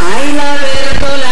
Ay, la verdad.